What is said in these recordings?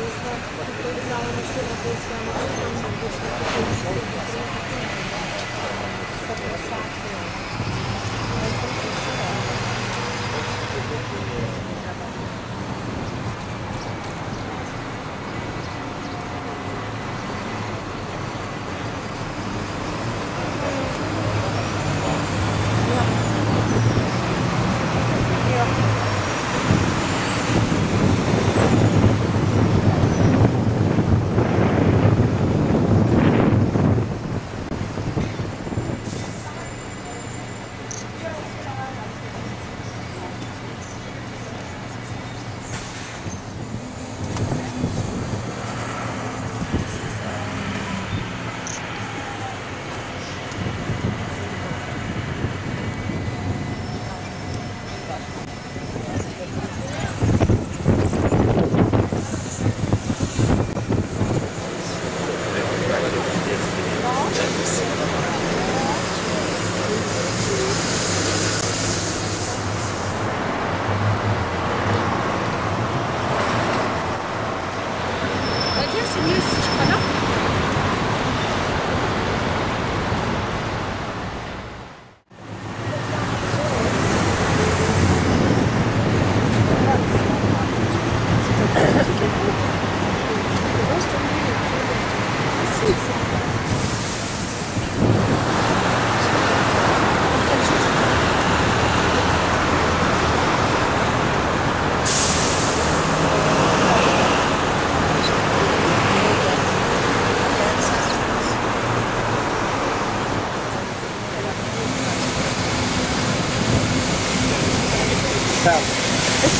busca por todos os alunos que não busca a nossa uma busca por todos os alunos que não busca pessimística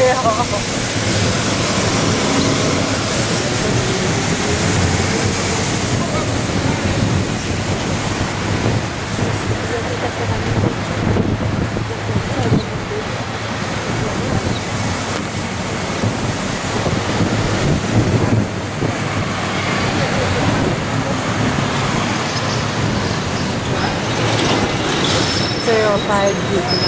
只有袋子。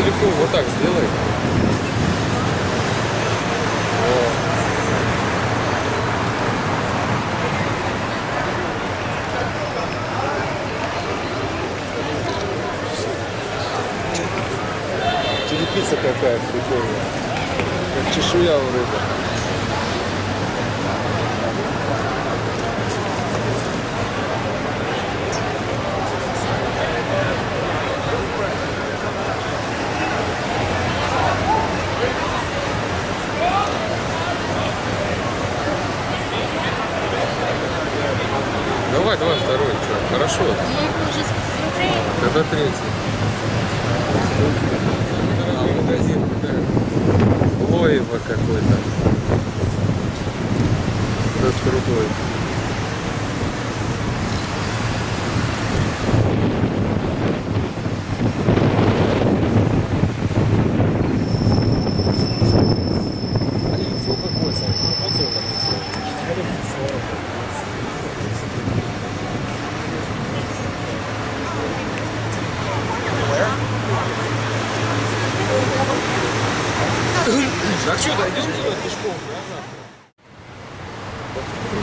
Телефон вот так сделай. Черепица какая прикольная. Как чешуя у рыбы.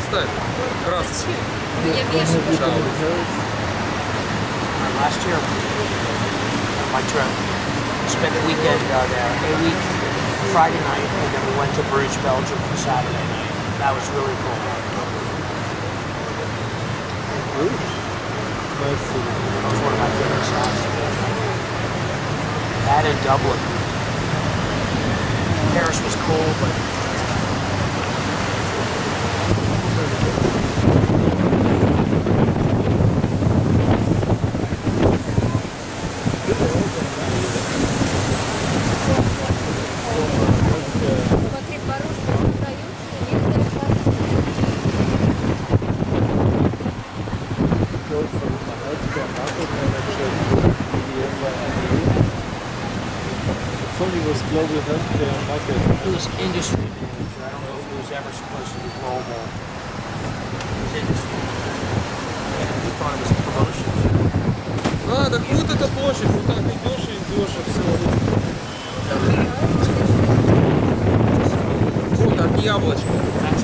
Представь, красный. Я вешу. last year on my trip. Spent the weekend uh, there, a week, Friday night, and then we went to Bruges, Belgium for Saturday night. That was really cool. Nice city. That was one of my favorite stops. That and Dublin. Paris was cool, but Sony was global healthcare market. Was industry. I don't know if he was ever supposed to be global. Was industry. And he thought it was a promotion. А, так вот эта площадь, вот так идешь и идешь, и все. Вот от яблочка.